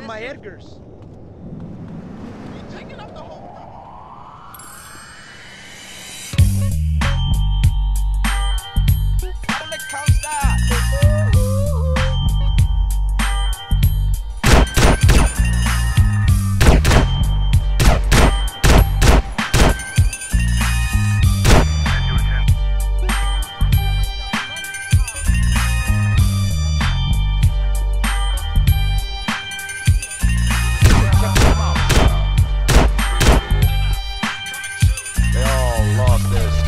my Edgars. lost this.